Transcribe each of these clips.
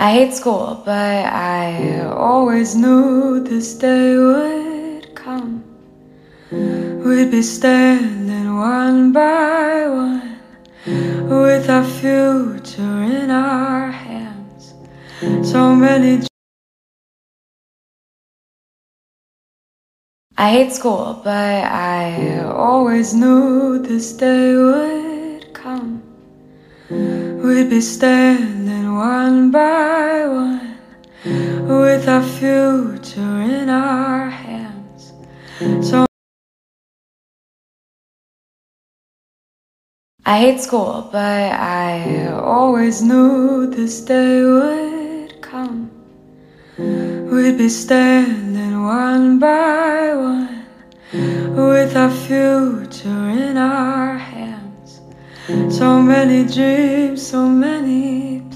I hate school, but I always knew this day would come. We'd be standing one by one with our future in our hands. So many. I hate school, but I always knew this day would come. We'd be standing one by one with our future in our hands. So I hate school, but I always knew this day would come. We'd be standing one by one with our future in our hands. So many dreams, so many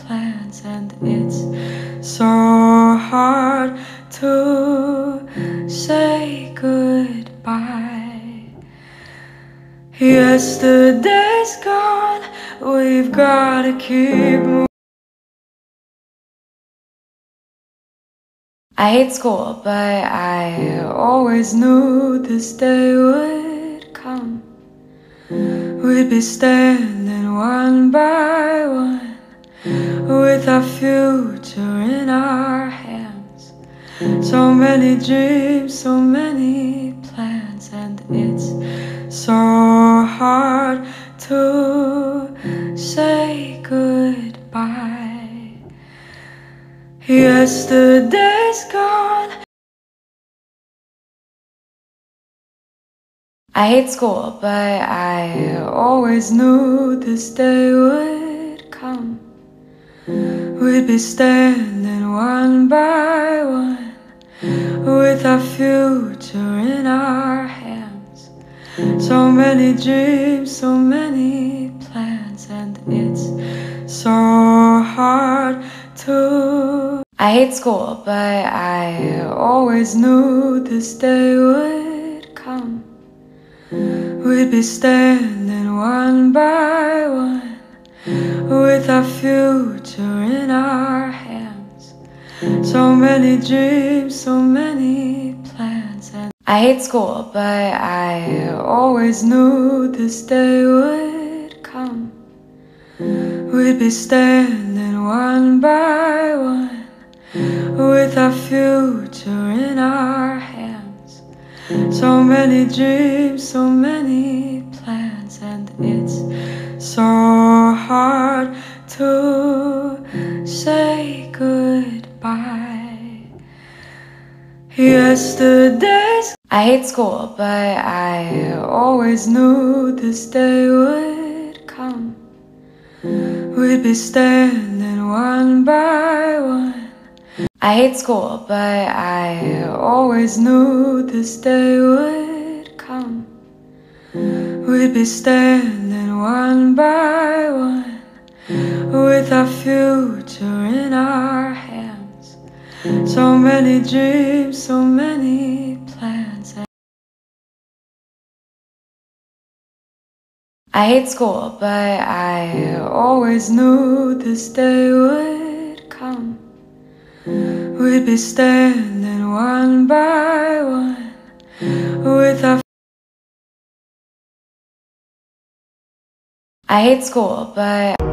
so hard to say goodbye. Yesterday's gone, we've gotta keep. I hate school, but I always knew this day would come. We'd be standing one by one So many dreams, so many plans, and it's so hard to say goodbye. Yesterday's gone. I hate school, but I always knew this day would come. We'd be standing one by one with our future in our hands. So many dreams, so many plans, and it's so hard to. I hate school, but I always knew this day would come. We'd be standing one by one with our future in our. So many dreams, so many plans. And I hate school, but I always knew this day would come. We'd be standing one by one with our future in our hands. So many dreams, so many plans, and it's so hard I hate school, but I always knew this day would come. We'd be standing one by one I hate school, but I always knew this day would come. We'd be standing one by one with our future in our hands. So many dreams, so many I hate school, but I always knew this day would come. We'd be standing one by one with our. I hate school, but.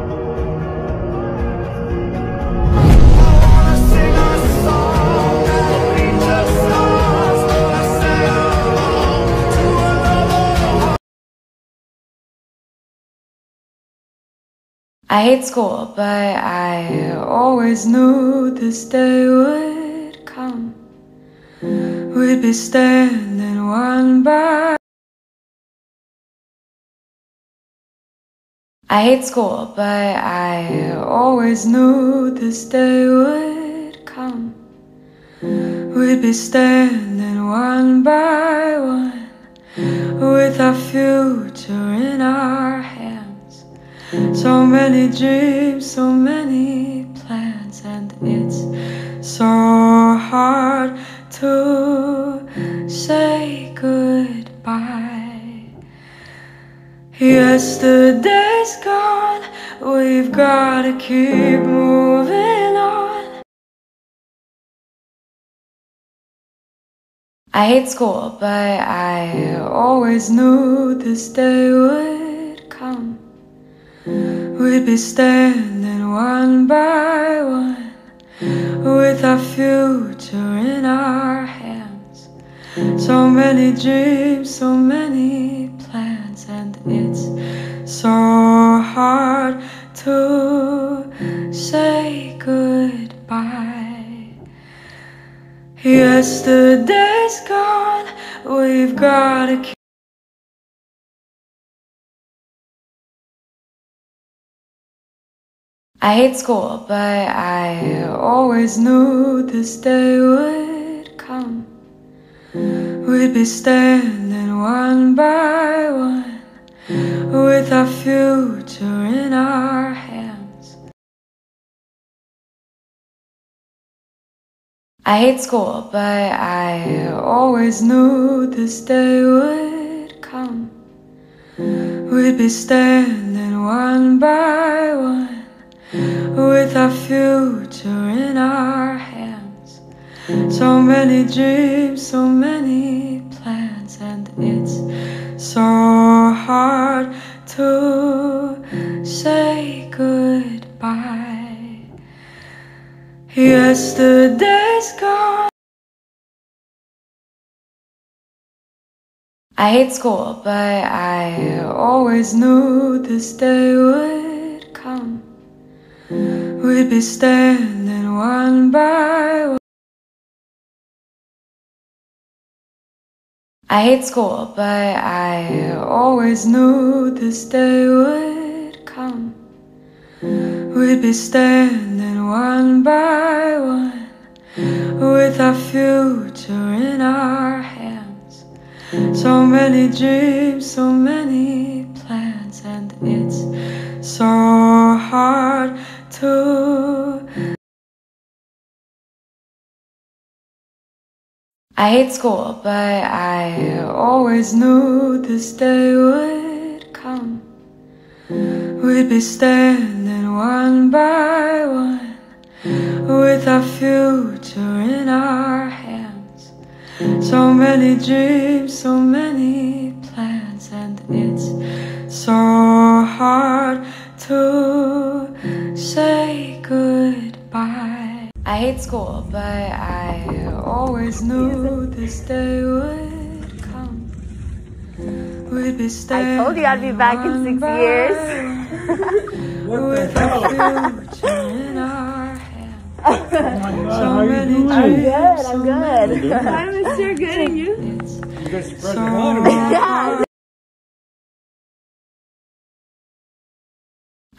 I hate school, but I always knew this day would come. We'd be standing one by. I hate school, but I always knew this day would come. We'd be standing one by one with our future in our hands. So many dreams, so many plans, and it's so hard to say goodbye. Yesterday's gone, we've gotta keep moving on. I hate school, but I always knew this day would. We'd be standing one by one with our future in our hands. So many dreams, so many plans, and it's so hard to say goodbye. Yesterday's gone, we've gotta I hate school, but I always knew this day would come. We'd be standing one by one with our future in our hands. I hate school, but I always knew this day would come. We'd be standing one by our future in our hands. So many dreams, so many plans, and it's so hard to say goodbye. Yesterday's gone. I hate school, but I always knew this day would. We'd be standing one by one. I hate school, but I always knew this day would come. We'd be standing one by one with our future in our hands. So many dreams, so many I hate school, but I always knew this day would come. We'd be standing one by one with our future in our hands. So many dreams, so many plans, and it's so hard to say goodbye. I hate school, but I always knew this day would come. We'd be I told you I'd be back in six years. with our future in our hands. So many I'm good, I'm good. I'm sure good and you. You guys spread so your. Yeah.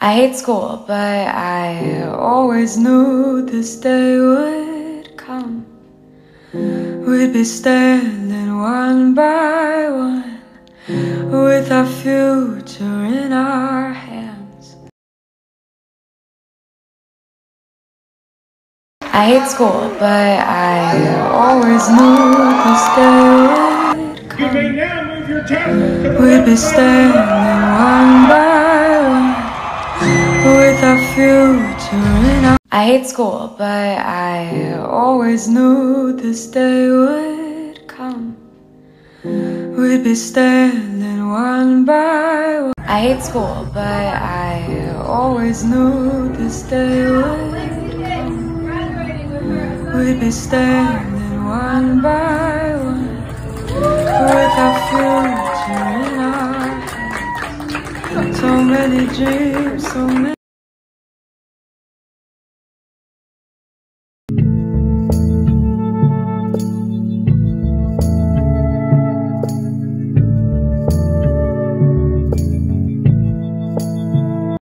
I hate school, but I always knew this day would come. We'd be standing one by one with our future in our hands. I hate school, but I always knew this day would You come. may now move your. We'd be standing one by I hate school, but I always knew this day would come. We'd be standing one by one. I hate school, but I always knew this day would come. We'd be standing one by one with our future in our hands. So many dreams, so many.